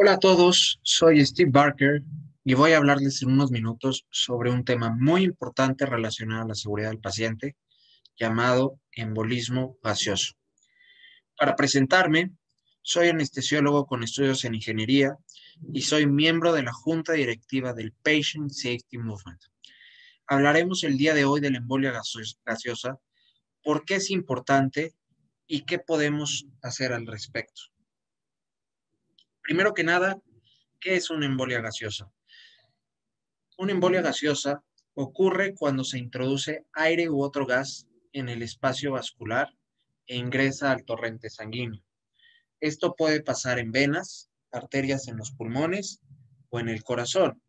Hola a todos, soy Steve Barker y voy a hablarles en unos minutos sobre un tema muy importante relacionado a la seguridad del paciente llamado embolismo gaseoso. Para presentarme, soy anestesiólogo con estudios en ingeniería y soy miembro de la junta directiva del Patient Safety Movement. Hablaremos el día de hoy de la embolia gaseosa, por qué es importante y qué podemos hacer al respecto. Primero que nada, ¿qué es una embolia gaseosa? Una embolia gaseosa ocurre cuando se introduce aire u otro gas en el espacio vascular e ingresa al torrente sanguíneo. Esto puede pasar en venas, arterias en los pulmones o en el corazón.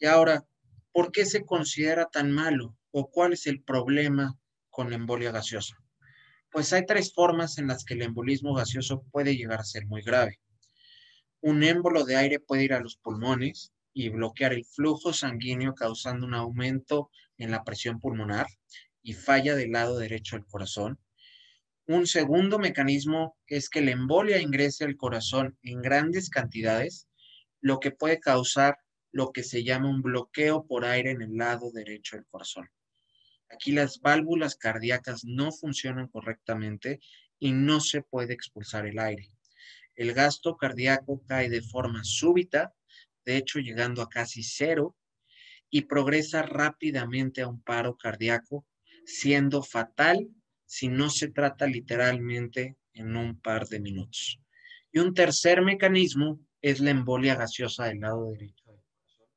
Y ahora, ¿por qué se considera tan malo o cuál es el problema con la embolia gaseosa? Pues hay tres formas en las que el embolismo gaseoso puede llegar a ser muy grave. Un émbolo de aire puede ir a los pulmones y bloquear el flujo sanguíneo causando un aumento en la presión pulmonar y falla del lado derecho del corazón. Un segundo mecanismo es que la embolia ingrese al corazón en grandes cantidades, lo que puede causar lo que se llama un bloqueo por aire en el lado derecho del corazón. Aquí las válvulas cardíacas no funcionan correctamente y no se puede expulsar el aire el gasto cardíaco cae de forma súbita, de hecho llegando a casi cero, y progresa rápidamente a un paro cardíaco, siendo fatal si no se trata literalmente en un par de minutos. Y un tercer mecanismo es la embolia gaseosa del lado derecho del corazón,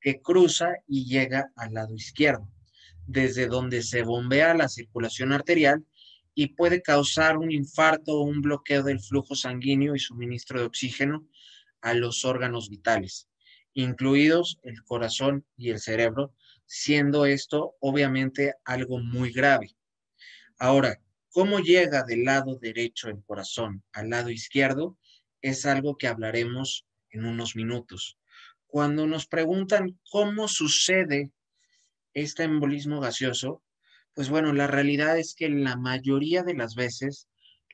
que cruza y llega al lado izquierdo, desde donde se bombea la circulación arterial y puede causar un infarto o un bloqueo del flujo sanguíneo y suministro de oxígeno a los órganos vitales, incluidos el corazón y el cerebro, siendo esto obviamente algo muy grave. Ahora, ¿cómo llega del lado derecho el corazón al lado izquierdo? Es algo que hablaremos en unos minutos. Cuando nos preguntan cómo sucede este embolismo gaseoso, pues bueno, la realidad es que la mayoría de las veces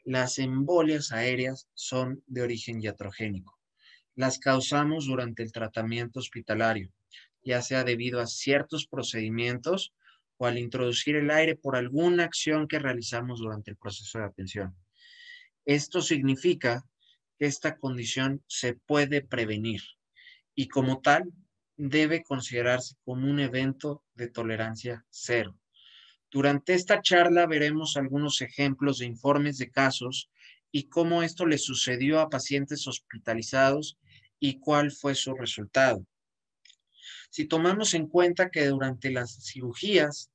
las embolias aéreas son de origen iatrogénico. Las causamos durante el tratamiento hospitalario, ya sea debido a ciertos procedimientos o al introducir el aire por alguna acción que realizamos durante el proceso de atención. Esto significa que esta condición se puede prevenir y como tal debe considerarse como un evento de tolerancia cero. Durante esta charla veremos algunos ejemplos de informes de casos y cómo esto le sucedió a pacientes hospitalizados y cuál fue su resultado. Si tomamos en cuenta que durante las cirugías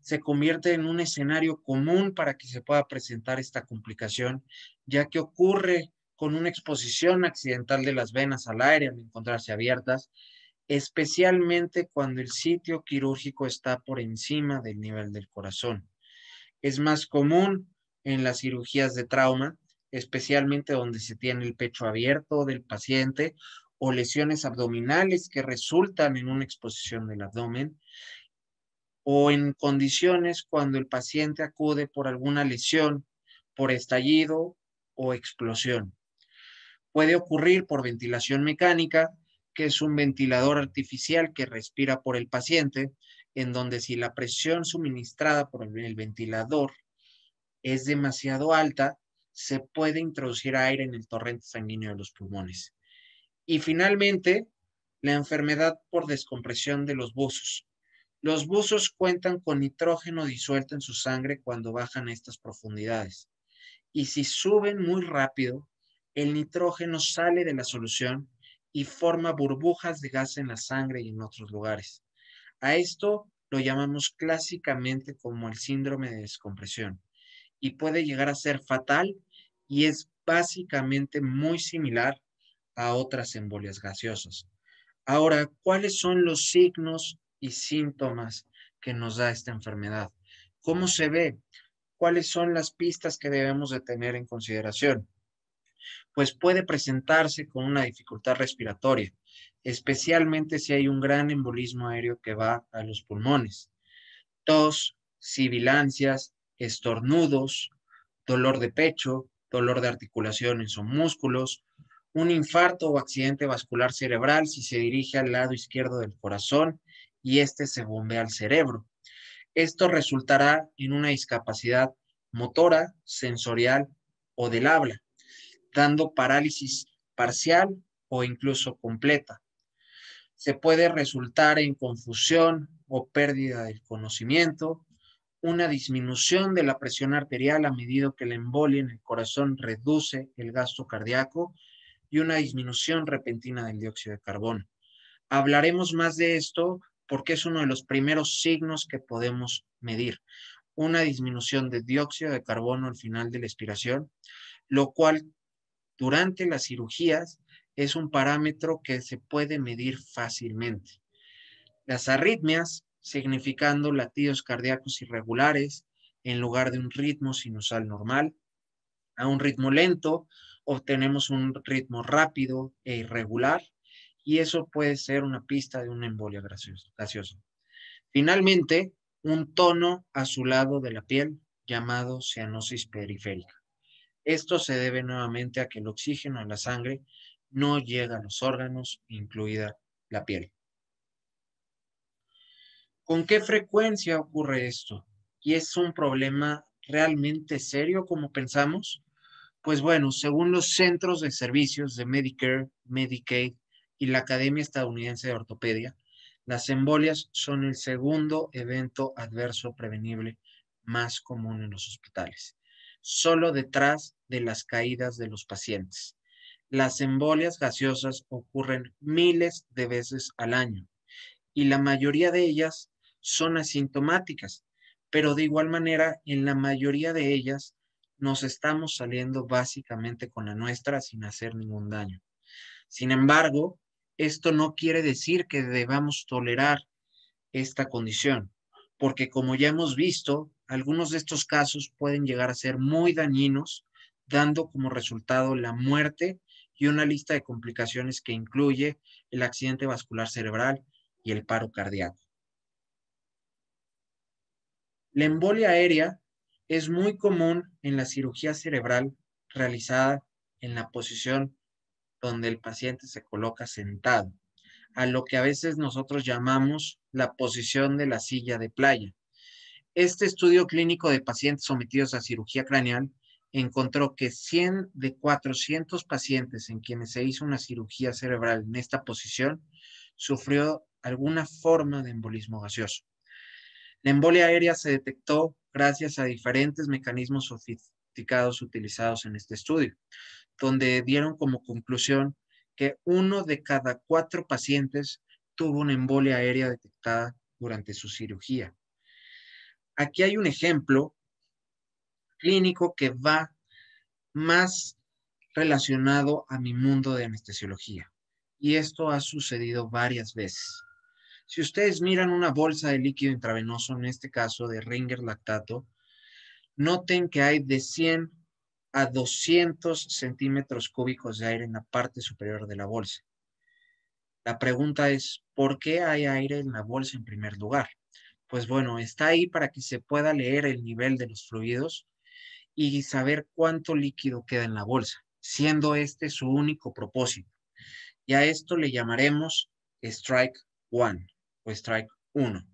se convierte en un escenario común para que se pueda presentar esta complicación, ya que ocurre con una exposición accidental de las venas al aire al encontrarse abiertas especialmente cuando el sitio quirúrgico está por encima del nivel del corazón. Es más común en las cirugías de trauma, especialmente donde se tiene el pecho abierto del paciente o lesiones abdominales que resultan en una exposición del abdomen, o en condiciones cuando el paciente acude por alguna lesión, por estallido o explosión. Puede ocurrir por ventilación mecánica, que es un ventilador artificial que respira por el paciente, en donde si la presión suministrada por el ventilador es demasiado alta, se puede introducir aire en el torrente sanguíneo de los pulmones. Y finalmente, la enfermedad por descompresión de los buzos. Los buzos cuentan con nitrógeno disuelto en su sangre cuando bajan a estas profundidades. Y si suben muy rápido, el nitrógeno sale de la solución y forma burbujas de gas en la sangre y en otros lugares. A esto lo llamamos clásicamente como el síndrome de descompresión y puede llegar a ser fatal y es básicamente muy similar a otras embolias gaseosas. Ahora, ¿cuáles son los signos y síntomas que nos da esta enfermedad? ¿Cómo se ve? ¿Cuáles son las pistas que debemos de tener en consideración? Pues puede presentarse con una dificultad respiratoria, especialmente si hay un gran embolismo aéreo que va a los pulmones. Tos, sibilancias, estornudos, dolor de pecho, dolor de articulaciones o músculos, un infarto o accidente vascular cerebral si se dirige al lado izquierdo del corazón y este se bombea al cerebro. Esto resultará en una discapacidad motora, sensorial o del habla, dando parálisis parcial o incluso completa. Se puede resultar en confusión o pérdida del conocimiento, una disminución de la presión arterial a medida que la embolia en el corazón reduce el gasto cardíaco y una disminución repentina del dióxido de carbono. Hablaremos más de esto porque es uno de los primeros signos que podemos medir. Una disminución de dióxido de carbono al final de la expiración, lo cual durante las cirugías es un parámetro que se puede medir fácilmente. Las arritmias, significando latidos cardíacos irregulares en lugar de un ritmo sinusal normal. A un ritmo lento obtenemos un ritmo rápido e irregular y eso puede ser una pista de una embolia gaseosa. Finalmente, un tono azulado de la piel llamado cianosis periférica. Esto se debe nuevamente a que el oxígeno en la sangre no llega a los órganos, incluida la piel. ¿Con qué frecuencia ocurre esto? ¿Y es un problema realmente serio como pensamos? Pues bueno, según los centros de servicios de Medicare, Medicaid y la Academia Estadounidense de Ortopedia, las embolias son el segundo evento adverso prevenible más común en los hospitales, solo detrás de las caídas de los pacientes. Las embolias gaseosas ocurren miles de veces al año y la mayoría de ellas son asintomáticas, pero de igual manera en la mayoría de ellas nos estamos saliendo básicamente con la nuestra sin hacer ningún daño. Sin embargo, esto no quiere decir que debamos tolerar esta condición, porque como ya hemos visto, algunos de estos casos pueden llegar a ser muy dañinos, dando como resultado la muerte y una lista de complicaciones que incluye el accidente vascular cerebral y el paro cardíaco. La embolia aérea es muy común en la cirugía cerebral realizada en la posición donde el paciente se coloca sentado, a lo que a veces nosotros llamamos la posición de la silla de playa. Este estudio clínico de pacientes sometidos a cirugía craneal encontró que 100 de 400 pacientes en quienes se hizo una cirugía cerebral en esta posición sufrió alguna forma de embolismo gaseoso. La embolia aérea se detectó gracias a diferentes mecanismos sofisticados utilizados en este estudio, donde dieron como conclusión que uno de cada cuatro pacientes tuvo una embolia aérea detectada durante su cirugía. Aquí hay un ejemplo clínico que va más relacionado a mi mundo de anestesiología. Y esto ha sucedido varias veces. Si ustedes miran una bolsa de líquido intravenoso, en este caso de Ringer lactato, noten que hay de 100 a 200 centímetros cúbicos de aire en la parte superior de la bolsa. La pregunta es, ¿por qué hay aire en la bolsa en primer lugar? Pues bueno, está ahí para que se pueda leer el nivel de los fluidos y saber cuánto líquido queda en la bolsa, siendo este su único propósito. Y a esto le llamaremos Strike One o Strike 1.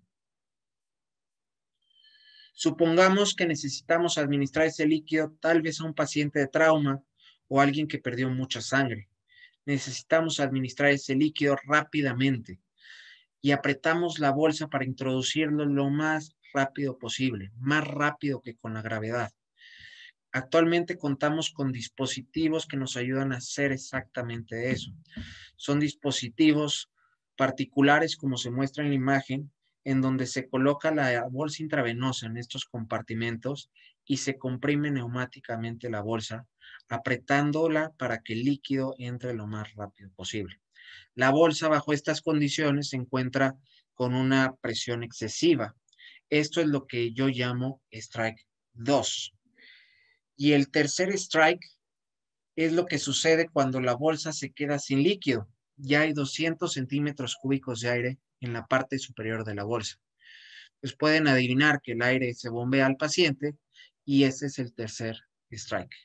Supongamos que necesitamos administrar ese líquido tal vez a un paciente de trauma o alguien que perdió mucha sangre. Necesitamos administrar ese líquido rápidamente y apretamos la bolsa para introducirlo lo más rápido posible, más rápido que con la gravedad. Actualmente contamos con dispositivos que nos ayudan a hacer exactamente eso. Son dispositivos particulares, como se muestra en la imagen, en donde se coloca la bolsa intravenosa en estos compartimentos y se comprime neumáticamente la bolsa, apretándola para que el líquido entre lo más rápido posible. La bolsa bajo estas condiciones se encuentra con una presión excesiva. Esto es lo que yo llamo strike 2. Y el tercer strike es lo que sucede cuando la bolsa se queda sin líquido. Ya hay 200 centímetros cúbicos de aire en la parte superior de la bolsa. Pues pueden adivinar que el aire se bombea al paciente y ese es el tercer strike.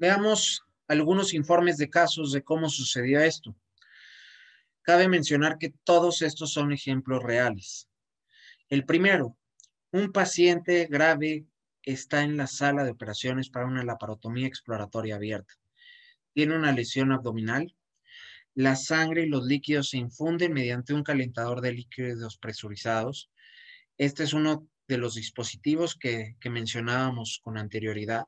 Veamos algunos informes de casos de cómo sucedió esto. Cabe mencionar que todos estos son ejemplos reales. El primero, un paciente grave está en la sala de operaciones para una laparotomía exploratoria abierta. Tiene una lesión abdominal. La sangre y los líquidos se infunden mediante un calentador de líquidos presurizados. Este es uno de los dispositivos que, que mencionábamos con anterioridad.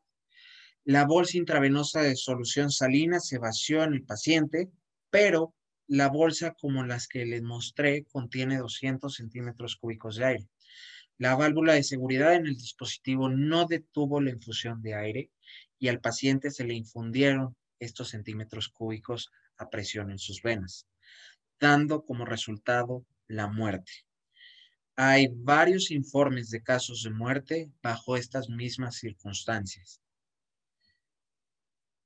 La bolsa intravenosa de solución salina se vació en el paciente, pero la bolsa, como las que les mostré, contiene 200 centímetros cúbicos de aire. La válvula de seguridad en el dispositivo no detuvo la infusión de aire y al paciente se le infundieron estos centímetros cúbicos a presión en sus venas, dando como resultado la muerte. Hay varios informes de casos de muerte bajo estas mismas circunstancias.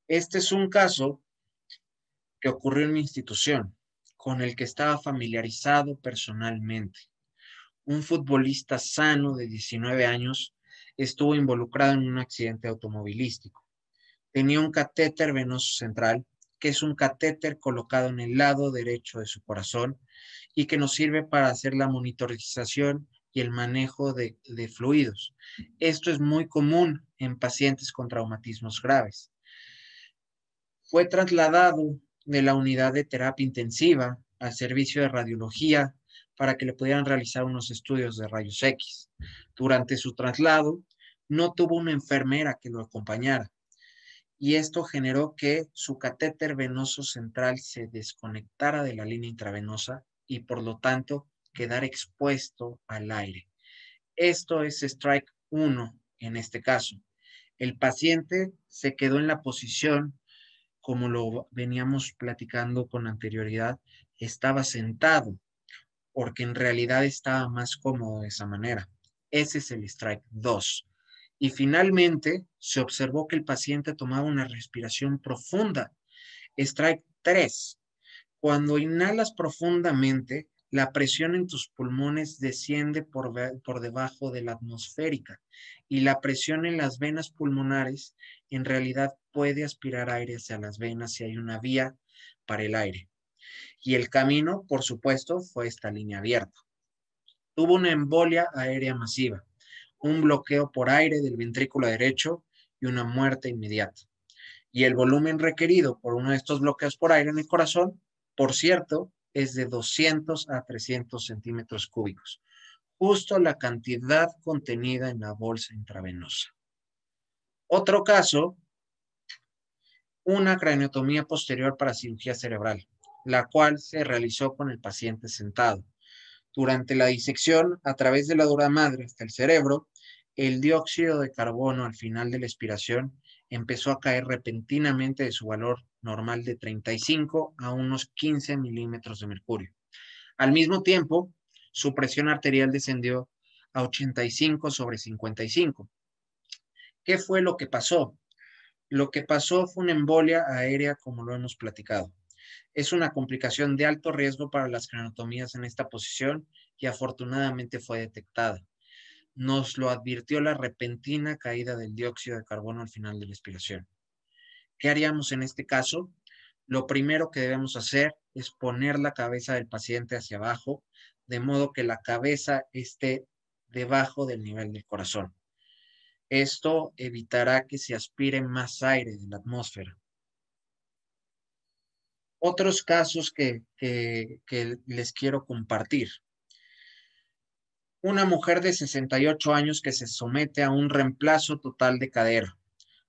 Este es un caso que ocurrió en mi institución, con el que estaba familiarizado personalmente. Un futbolista sano de 19 años estuvo involucrado en un accidente automovilístico. Tenía un catéter venoso central, que es un catéter colocado en el lado derecho de su corazón y que nos sirve para hacer la monitorización y el manejo de, de fluidos. Esto es muy común en pacientes con traumatismos graves fue trasladado de la unidad de terapia intensiva al servicio de radiología para que le pudieran realizar unos estudios de rayos X. Durante su traslado, no tuvo una enfermera que lo acompañara y esto generó que su catéter venoso central se desconectara de la línea intravenosa y por lo tanto quedara expuesto al aire. Esto es strike 1 en este caso. El paciente se quedó en la posición como lo veníamos platicando con anterioridad, estaba sentado, porque en realidad estaba más cómodo de esa manera. Ese es el strike 2. Y finalmente se observó que el paciente tomaba una respiración profunda. Strike 3. Cuando inhalas profundamente, la presión en tus pulmones desciende por, por debajo de la atmosférica y la presión en las venas pulmonares en realidad puede aspirar aire hacia las venas si hay una vía para el aire. Y el camino, por supuesto, fue esta línea abierta. Tuvo una embolia aérea masiva, un bloqueo por aire del ventrículo derecho y una muerte inmediata. Y el volumen requerido por uno de estos bloqueos por aire en el corazón, por cierto, es de 200 a 300 centímetros cúbicos, justo la cantidad contenida en la bolsa intravenosa. Otro caso, una craneotomía posterior para cirugía cerebral, la cual se realizó con el paciente sentado. Durante la disección, a través de la dura madre hasta el cerebro, el dióxido de carbono al final de la expiración empezó a caer repentinamente de su valor normal de 35 a unos 15 milímetros de mercurio. Al mismo tiempo, su presión arterial descendió a 85 sobre 55. ¿Qué fue lo que pasó? Lo que pasó fue una embolia aérea, como lo hemos platicado. Es una complicación de alto riesgo para las cranotomías en esta posición y afortunadamente fue detectada. Nos lo advirtió la repentina caída del dióxido de carbono al final de la expiración. ¿Qué haríamos en este caso? Lo primero que debemos hacer es poner la cabeza del paciente hacia abajo, de modo que la cabeza esté debajo del nivel del corazón. Esto evitará que se aspire más aire de la atmósfera. Otros casos que, que, que les quiero compartir. Una mujer de 68 años que se somete a un reemplazo total de cadera.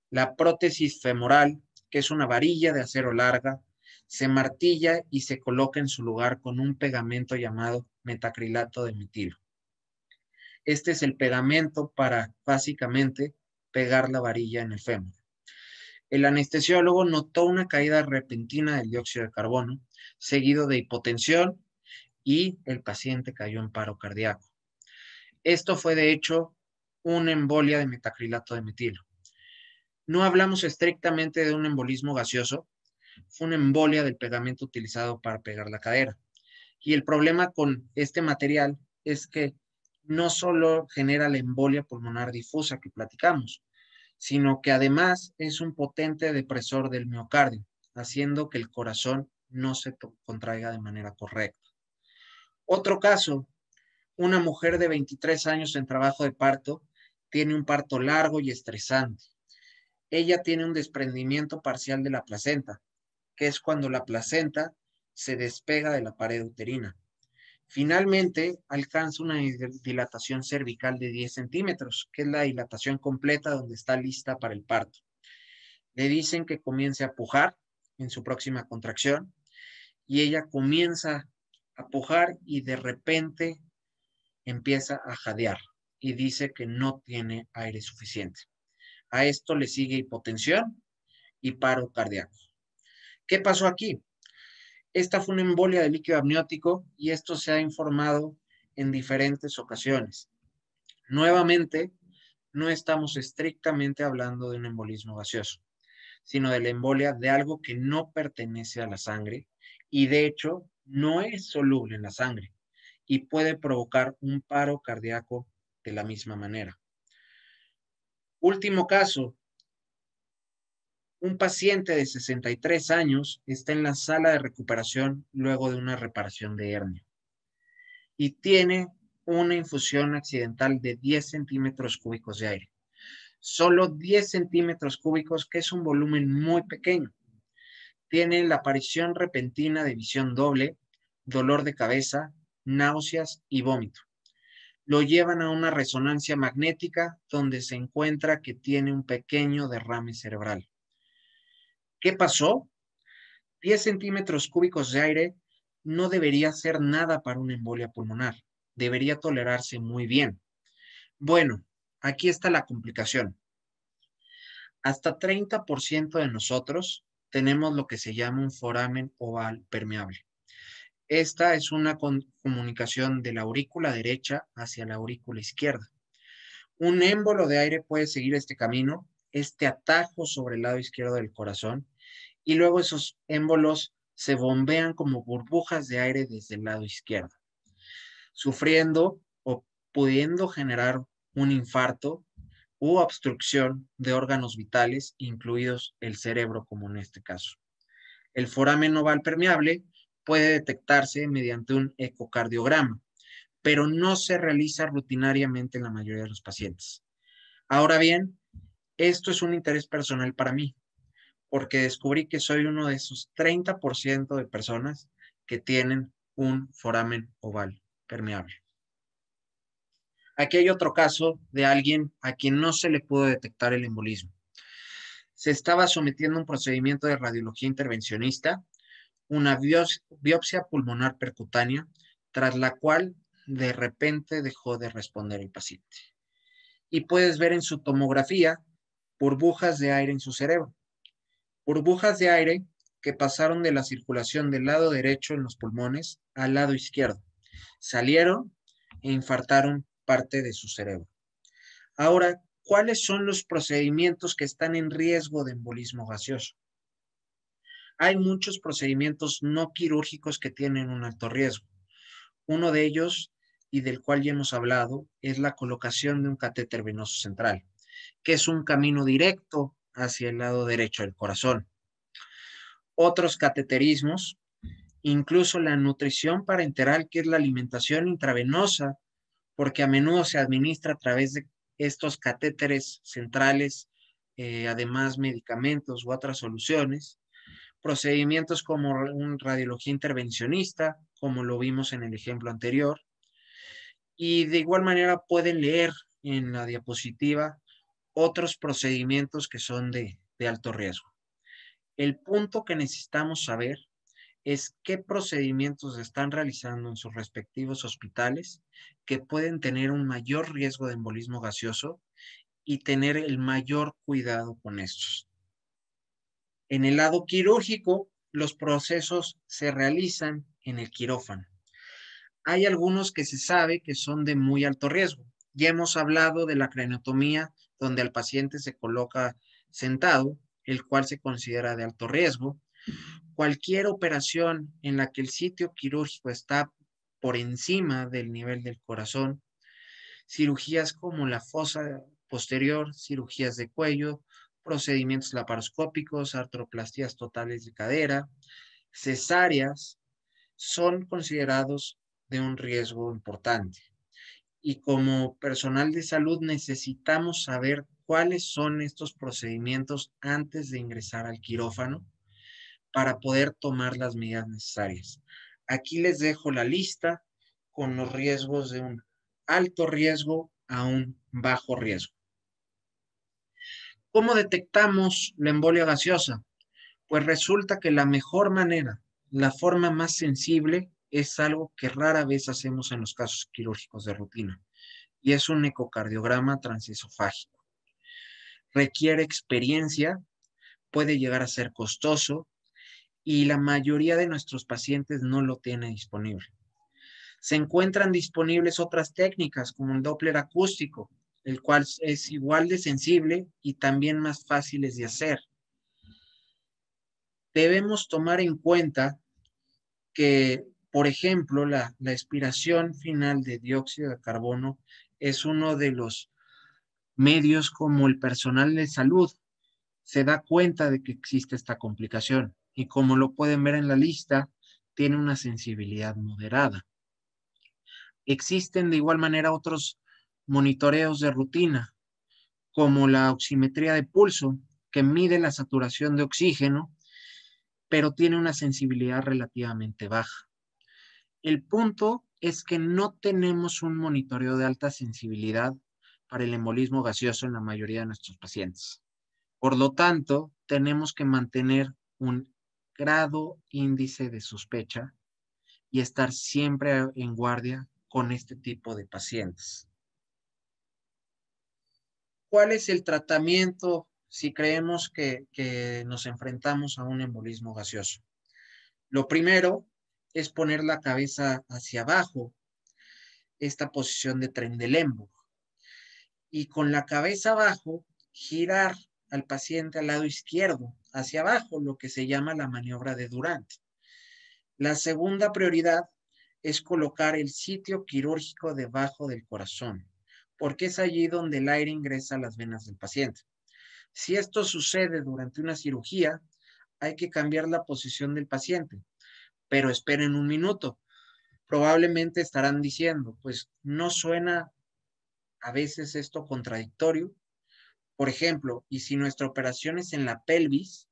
La prótesis femoral que es una varilla de acero larga, se martilla y se coloca en su lugar con un pegamento llamado metacrilato de metilo. Este es el pegamento para básicamente pegar la varilla en el fémur. El anestesiólogo notó una caída repentina del dióxido de carbono, seguido de hipotensión y el paciente cayó en paro cardíaco. Esto fue de hecho una embolia de metacrilato de metilo. No hablamos estrictamente de un embolismo gaseoso, fue una embolia del pegamento utilizado para pegar la cadera. Y el problema con este material es que no solo genera la embolia pulmonar difusa que platicamos, sino que además es un potente depresor del miocardio, haciendo que el corazón no se contraiga de manera correcta. Otro caso, una mujer de 23 años en trabajo de parto tiene un parto largo y estresante. Ella tiene un desprendimiento parcial de la placenta, que es cuando la placenta se despega de la pared uterina. Finalmente, alcanza una dilatación cervical de 10 centímetros, que es la dilatación completa donde está lista para el parto. Le dicen que comience a pujar en su próxima contracción y ella comienza a pujar y de repente empieza a jadear y dice que no tiene aire suficiente. A esto le sigue hipotensión y paro cardíaco. ¿Qué pasó aquí? Esta fue una embolia de líquido amniótico y esto se ha informado en diferentes ocasiones. Nuevamente, no estamos estrictamente hablando de un embolismo gaseoso, sino de la embolia de algo que no pertenece a la sangre y de hecho no es soluble en la sangre y puede provocar un paro cardíaco de la misma manera. Último caso, un paciente de 63 años está en la sala de recuperación luego de una reparación de hernia y tiene una infusión accidental de 10 centímetros cúbicos de aire. Solo 10 centímetros cúbicos, que es un volumen muy pequeño. Tiene la aparición repentina de visión doble, dolor de cabeza, náuseas y vómito. Lo llevan a una resonancia magnética donde se encuentra que tiene un pequeño derrame cerebral. ¿Qué pasó? 10 centímetros cúbicos de aire no debería ser nada para una embolia pulmonar. Debería tolerarse muy bien. Bueno, aquí está la complicación. Hasta 30% de nosotros tenemos lo que se llama un foramen oval permeable. Esta es una comunicación de la aurícula derecha hacia la aurícula izquierda. Un émbolo de aire puede seguir este camino este atajo sobre el lado izquierdo del corazón y luego esos émbolos se bombean como burbujas de aire desde el lado izquierdo, sufriendo o pudiendo generar un infarto u obstrucción de órganos vitales, incluidos el cerebro, como en este caso. El foramen oval permeable puede detectarse mediante un ecocardiograma, pero no se realiza rutinariamente en la mayoría de los pacientes. Ahora bien, esto es un interés personal para mí, porque descubrí que soy uno de esos 30% de personas que tienen un foramen oval permeable. Aquí hay otro caso de alguien a quien no se le pudo detectar el embolismo. Se estaba sometiendo a un procedimiento de radiología intervencionista, una biopsia pulmonar percutánea, tras la cual de repente dejó de responder el paciente. Y puedes ver en su tomografía burbujas de aire en su cerebro. Burbujas de aire que pasaron de la circulación del lado derecho en los pulmones al lado izquierdo. Salieron e infartaron parte de su cerebro. Ahora, ¿cuáles son los procedimientos que están en riesgo de embolismo gaseoso? Hay muchos procedimientos no quirúrgicos que tienen un alto riesgo. Uno de ellos, y del cual ya hemos hablado, es la colocación de un catéter venoso central que es un camino directo hacia el lado derecho del corazón. Otros cateterismos, incluso la nutrición parenteral, que es la alimentación intravenosa, porque a menudo se administra a través de estos catéteres centrales, eh, además medicamentos u otras soluciones, procedimientos como un radiología intervencionista, como lo vimos en el ejemplo anterior, y de igual manera pueden leer en la diapositiva otros procedimientos que son de, alto riesgo. El punto que necesitamos saber es qué procedimientos están realizando en sus respectivos hospitales que pueden tener un mayor riesgo de embolismo gaseoso y tener el mayor cuidado con estos. En el lado quirúrgico, los procesos se realizan en el quirófano. Hay algunos que se sabe que son de muy alto riesgo. Ya hemos hablado de la craniotomía donde el paciente se coloca sentado, el cual se considera de alto riesgo. Cualquier operación en la que el sitio quirúrgico está por encima del nivel del corazón, cirugías como la fosa posterior, cirugías de cuello, procedimientos laparoscópicos, artroplastías totales de cadera, cesáreas, son considerados de un riesgo importante. Y como personal de salud necesitamos saber cuáles son estos procedimientos antes de ingresar al quirófano para poder tomar las medidas necesarias. Aquí les dejo la lista con los riesgos de un alto riesgo a un bajo riesgo. ¿Cómo detectamos la embolia gaseosa? Pues resulta que la mejor manera, la forma más sensible, es algo que rara vez hacemos en los casos quirúrgicos de rutina, y es un ecocardiograma transesofágico. Requiere experiencia, puede llegar a ser costoso, y la mayoría de nuestros pacientes no lo tiene disponible. Se encuentran disponibles otras técnicas como el Doppler acústico, el cual es igual de sensible y también más fáciles de hacer. Debemos tomar en cuenta que, por ejemplo, la, la expiración final de dióxido de carbono es uno de los medios como el personal de salud se da cuenta de que existe esta complicación y como lo pueden ver en la lista, tiene una sensibilidad moderada. Existen de igual manera otros monitoreos de rutina, como la oximetría de pulso, que mide la saturación de oxígeno, pero tiene una sensibilidad relativamente baja. El punto es que no tenemos un monitoreo de alta sensibilidad para el embolismo gaseoso en la mayoría de nuestros pacientes. Por lo tanto, tenemos que mantener un grado índice de sospecha y estar siempre en guardia con este tipo de pacientes. ¿Cuál es el tratamiento si creemos que, nos enfrentamos a un embolismo gaseoso? Lo primero es poner la cabeza hacia abajo, esta posición de Trendelenburg. Y con la cabeza abajo, girar al paciente al lado izquierdo, hacia abajo, lo que se llama la maniobra de Durant. La segunda prioridad es colocar el sitio quirúrgico debajo del corazón, porque es allí donde el aire ingresa a las venas del paciente. Si esto sucede durante una cirugía, hay que cambiar la posición del paciente, pero esperen un minuto. Probablemente estarán diciendo, pues no suena a veces esto contradictorio. Por ejemplo, y si nuestra operación es en la pelvis,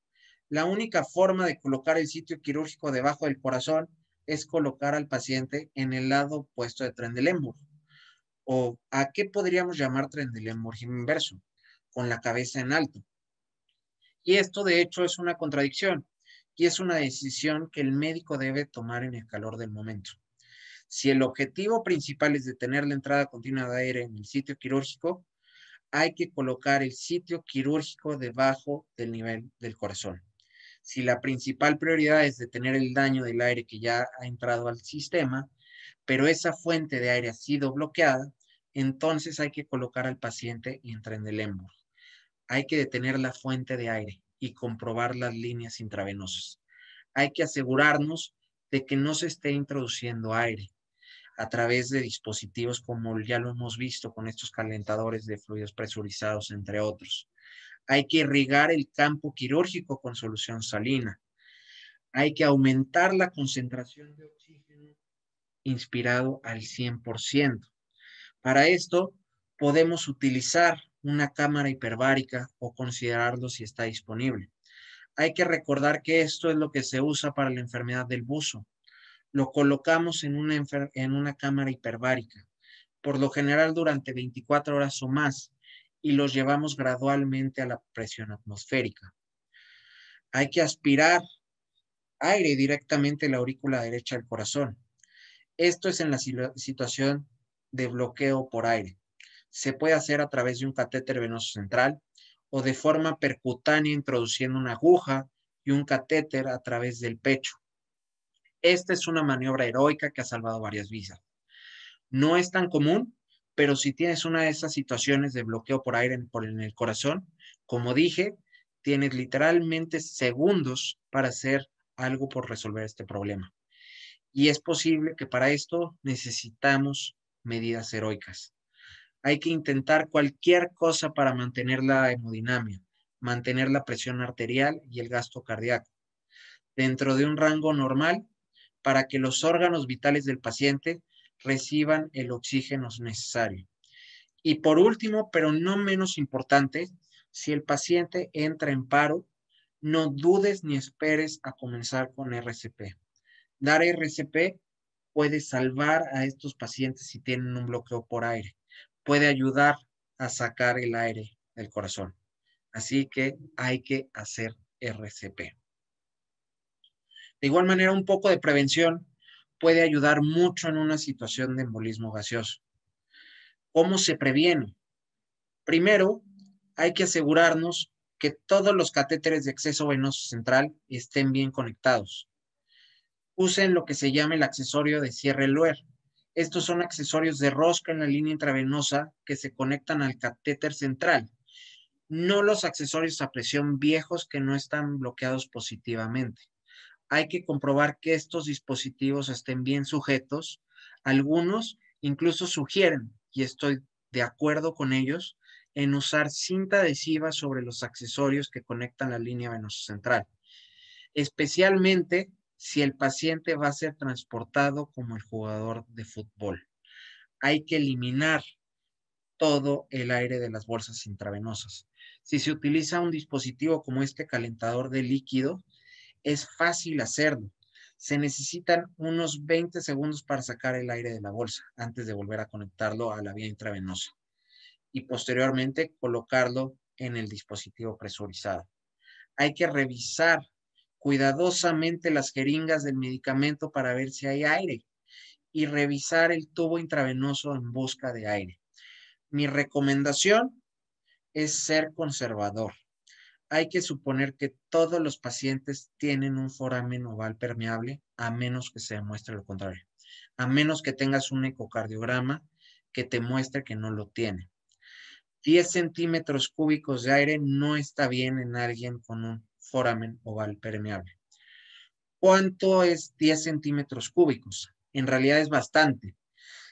la única forma de colocar el sitio quirúrgico debajo del corazón es colocar al paciente en el lado opuesto de Trendelenburg. ¿O a qué podríamos llamar Trendelenburg inverso? Con la cabeza en alto. Y esto de hecho es una contradicción y es una decisión que el médico debe tomar en el calor del momento. Si el objetivo principal es detener la entrada continua de aire en el sitio quirúrgico, hay que colocar el sitio quirúrgico debajo del nivel del corazón si la principal prioridad es detener el daño del aire que ya ha entrado al sistema, pero esa fuente de aire ha sido bloqueada, entonces hay que colocar al paciente en Trendelenburg. Hay que detener la fuente de aire y comprobar las líneas intravenosas. Hay que asegurarnos de que no se esté introduciendo aire a través de dispositivos como ya lo hemos visto con estos calentadores de fluidos presurizados, entre otros. Hay que irrigar el campo quirúrgico con solución salina. Hay que aumentar la concentración de oxígeno inspirado al 100%. Para esto, podemos utilizar una cámara hiperbárica o considerarlo si está disponible. Hay que recordar que esto es lo que se usa para la enfermedad del buzo. Lo colocamos en una, en una cámara hiperbárica, por lo general durante 24 horas o más, y los llevamos gradualmente a la presión atmosférica. Hay que aspirar aire directamente a la aurícula derecha del corazón. Esto es en la situación de bloqueo por aire. Se puede hacer a través de un catéter venoso central o de forma percutánea introduciendo una aguja y un catéter a través del pecho. Esta es una maniobra heroica que ha salvado varias vidas. No es tan común, pero si tienes una de esas situaciones de bloqueo por aire en, en el corazón, como dije, tienes literalmente segundos para hacer algo por resolver este problema. Y es posible que para esto necesitamos medidas heroicas. Hay que intentar cualquier cosa para mantener la hemodinamia, mantener la presión arterial y el gasto cardíaco dentro de un rango normal para que los órganos vitales del paciente reciban el oxígeno necesario. Y por último, pero no menos importante, si el paciente entra en paro, no dudes ni esperes a comenzar con RCP. Dar RCP puede salvar a estos pacientes si tienen un bloqueo por aire. Puede ayudar a sacar el aire del corazón. Así que hay que hacer RCP. De igual manera, un poco de prevención puede ayudar mucho en una situación de embolismo gaseoso. ¿Cómo se previene? Primero, hay que asegurarnos que todos los catéteres de acceso venoso central estén bien conectados. Usen lo que se llama el accesorio de cierre LUER. Estos son accesorios de rosca en la línea intravenosa que se conectan al catéter central, no los accesorios a presión viejos que no están bloqueados positivamente. Hay que comprobar que estos dispositivos estén bien sujetos. Algunos incluso sugieren y estoy de acuerdo con ellos en usar cinta adhesiva sobre los accesorios que conectan la línea venosa central, especialmente si el paciente va a ser transportado como el jugador de fútbol. Hay que eliminar todo el aire de las bolsas intravenosas. Si se utiliza un dispositivo como este calentador de líquido, es fácil hacerlo se necesitan unos 20 segundos para sacar el aire de la bolsa antes de volver a conectarlo a la vía intravenosa y posteriormente colocarlo en el dispositivo presurizado. Hay que revisar cuidadosamente las jeringas del medicamento para ver si hay aire y revisar el tubo intravenoso en busca de aire. Mi recomendación es ser conservador hay que suponer que todos los pacientes tienen un foramen oval permeable, a menos que se demuestre lo contrario. A menos que tengas un ecocardiograma que te muestre que no lo tiene. 10 centímetros cúbicos de aire no está bien en alguien con un foramen oval permeable. ¿Cuánto es 10 centímetros cúbicos? En realidad es bastante.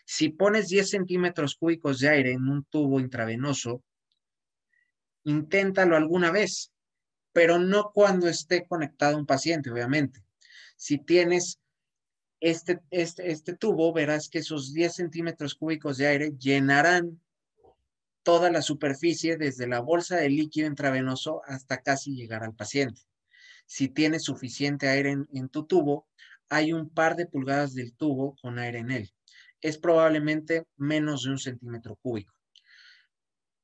Si pones 10 centímetros cúbicos de aire en un tubo intravenoso, inténtalo alguna vez, pero no cuando esté conectado un paciente, obviamente. Si tienes este, este, este tubo, verás que esos 10 centímetros cúbicos de aire llenarán toda la superficie desde la bolsa de líquido intravenoso hasta casi llegar al paciente. Si tienes suficiente aire en, tu tubo, hay un par de pulgadas del tubo con aire en él. Es probablemente menos de un centímetro cúbico.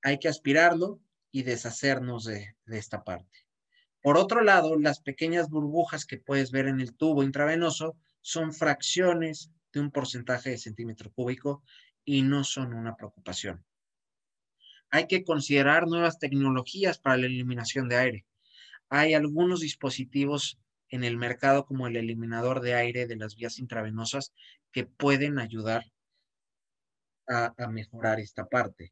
Hay que aspirarlo y deshacernos de, esta parte. Por otro lado, las pequeñas burbujas que puedes ver en el tubo intravenoso son fracciones de un porcentaje de centímetro cúbico y no son una preocupación. Hay que considerar nuevas tecnologías para la eliminación de aire. Hay algunos dispositivos en el mercado como el eliminador de aire de las vías intravenosas que pueden ayudar a mejorar esta parte.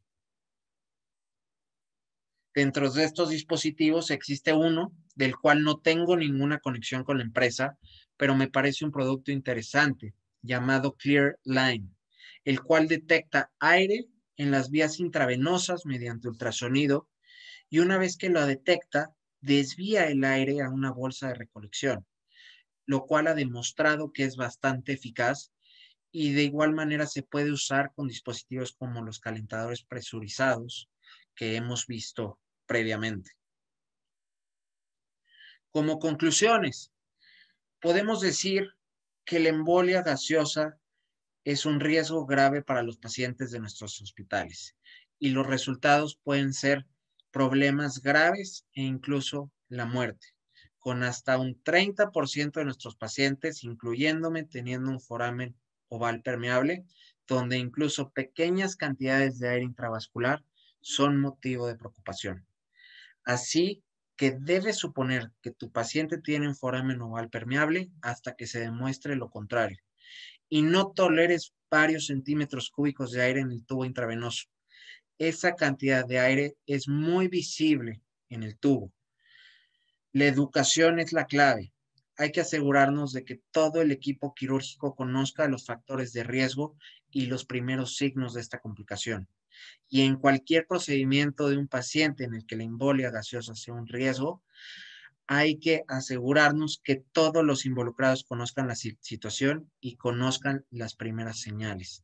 Dentro de estos dispositivos existe uno del cual no tengo ninguna conexión con la empresa, pero me parece un producto interesante llamado Clear Line, el cual detecta aire en las vías intravenosas mediante ultrasonido y una vez que lo detecta, desvía el aire a una bolsa de recolección, lo cual ha demostrado que es bastante eficaz y de igual manera se puede usar con dispositivos como los calentadores presurizados que hemos visto previamente. Como conclusiones, podemos decir que la embolia gaseosa es un riesgo grave para los pacientes de nuestros hospitales y los resultados pueden ser problemas graves e incluso la muerte, con hasta un 30% de nuestros pacientes, incluyéndome, teniendo un foramen oval permeable, donde incluso pequeñas cantidades de aire intravascular son motivo de preocupación. Así que debes suponer que tu paciente tiene un foramen oval permeable hasta que se demuestre lo contrario. Y no toleres varios centímetros cúbicos de aire en el tubo intravenoso. Esa cantidad de aire es muy visible en el tubo. La educación es la clave. Hay que asegurarnos de que todo el equipo quirúrgico conozca los factores de riesgo y los primeros signos de esta complicación. y en cualquier procedimiento de un paciente en el que la embolia gaseosa sea un riesgo, hay que asegurarnos que todos los involucrados conozcan la situación y conozcan las primeras señales.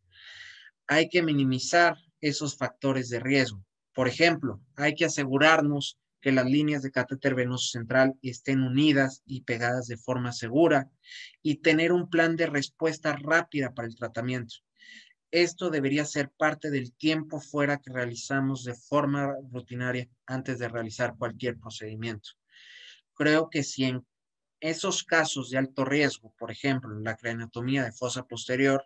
Hay que minimizar esos factores de riesgo. Por ejemplo, hay que asegurarnos que las líneas de catéter venoso central estén unidas y pegadas de forma segura y tener un plan de respuesta rápida para el tratamiento. Esto debería ser parte del tiempo fuera que realizamos de forma rutinaria antes de realizar cualquier procedimiento. Creo que si en esos casos de alto riesgo, por ejemplo, la craneotomía de fosa posterior,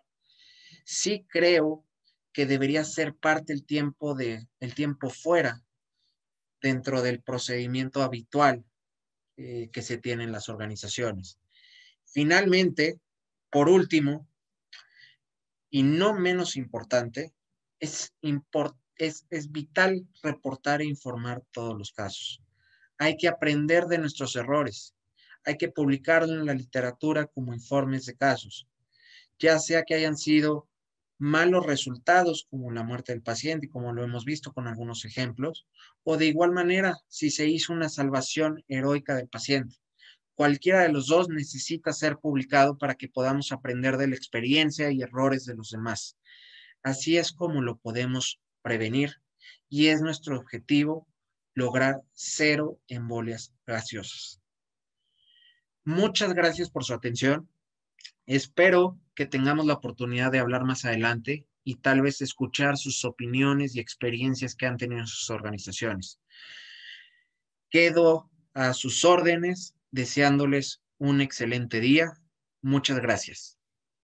sí creo que debería ser parte del tiempo de el tiempo fuera dentro del procedimiento habitual eh, que se tiene en las organizaciones. Finalmente, por último, y no menos importante, es, es, es vital reportar e informar todos los casos. Hay que aprender de nuestros errores. Hay que publicarlo en la literatura como informes de casos, ya sea que hayan sido malos resultados como la muerte del paciente, como lo hemos visto con algunos ejemplos, o de igual manera si se hizo una salvación heroica del paciente. Cualquiera de los dos necesita ser publicado para que podamos aprender de la experiencia y errores de los demás. Así es como lo podemos prevenir y es nuestro objetivo lograr cero embolias gaseosas. Muchas gracias por su atención. Espero que tengamos la oportunidad de hablar más adelante y tal vez escuchar sus opiniones y experiencias que han tenido en sus organizaciones. Quedo a sus órdenes deseándoles un excelente día. Muchas gracias.